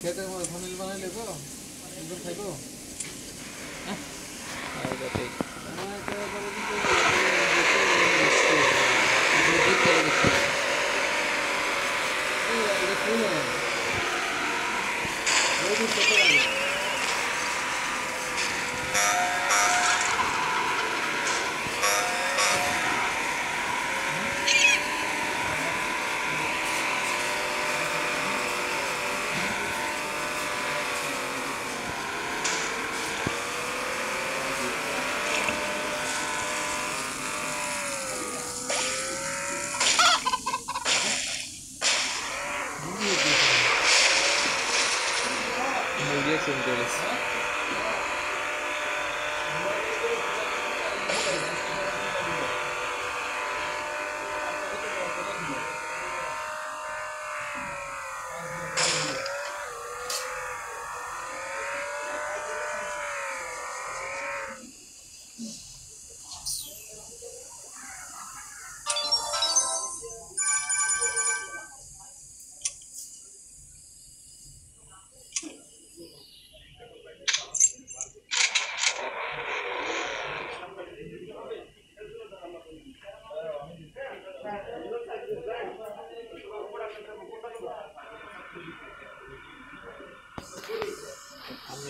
খেতে থামিল বানাইলে তো একদম খাইবো আর যাতে geçiyorum böylesi.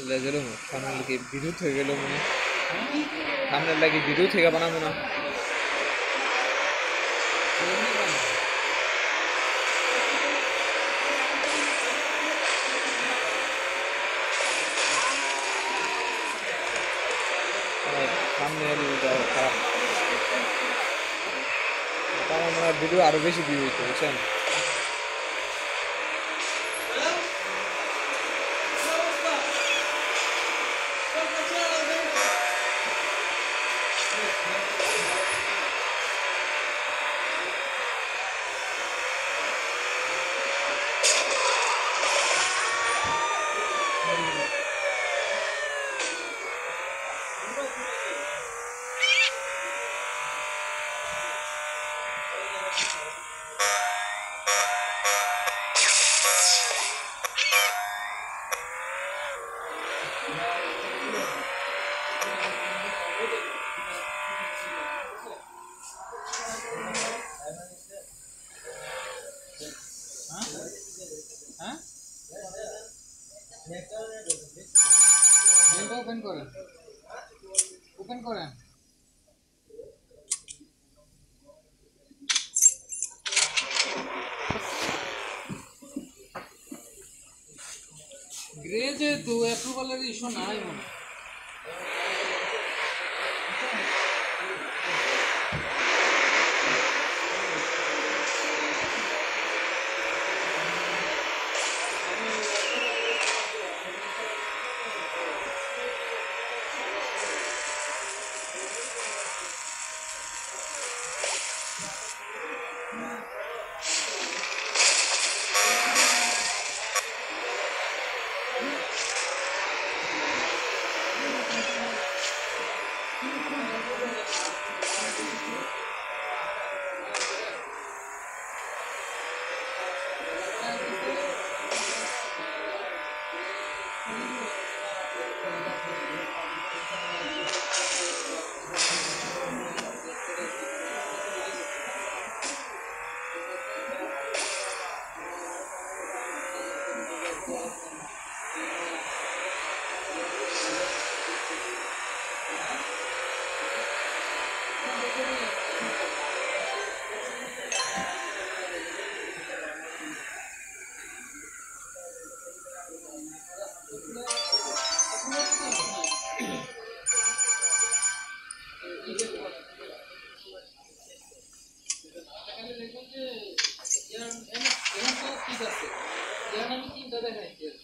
সামনে গেল, সামনে লেগে বিদ্যুৎ হয়ে গেল মনে সামনে লাগে না বেশি ভিউ হইতো বুঝছেন করেন ওপেন করেন গ্রে যেহেতু অ্যাপ্রুভালের ইস্যু নাই মনে হয়। Diana, Diana, Diana, Diana, Diana, Diana, Diana, Diana, Diana, Diana,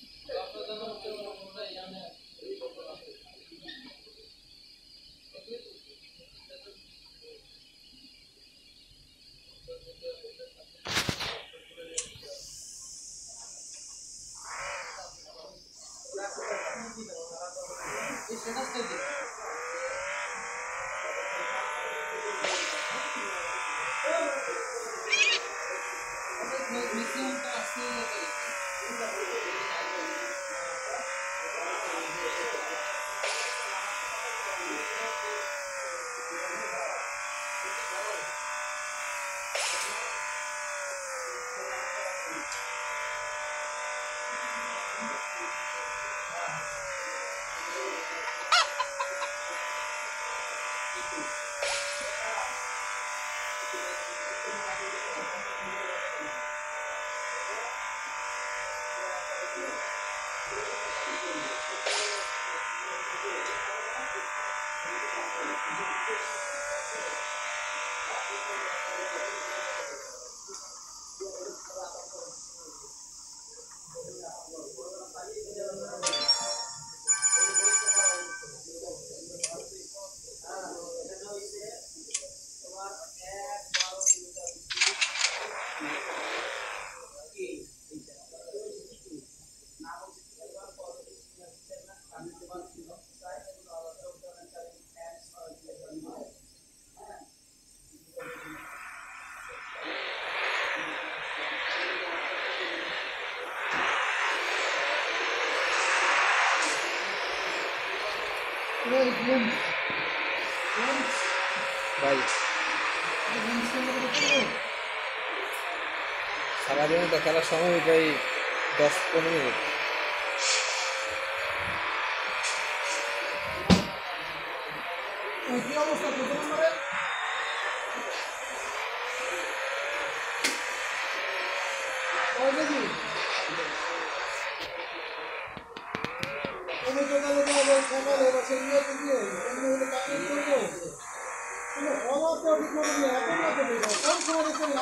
ভাই সারাদিন তো খেলার সময় ভাই দশ পনেরো মিনিট কি অবস্থা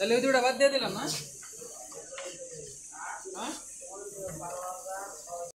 ಅಲ್ಲಿ ಬಿಡ ಬದ್ದಿಲ್ಲಮ್ಮ